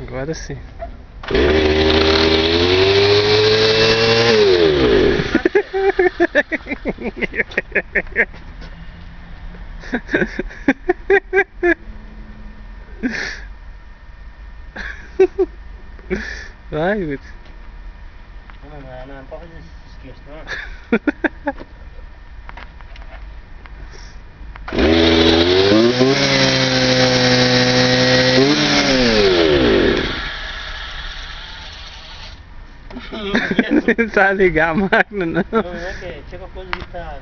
Agora sim. Vai, Yuri. Não, não, não, não pode esqueço, não. Não sabe ligar a máquina, não. Não, é que chega coisa que tá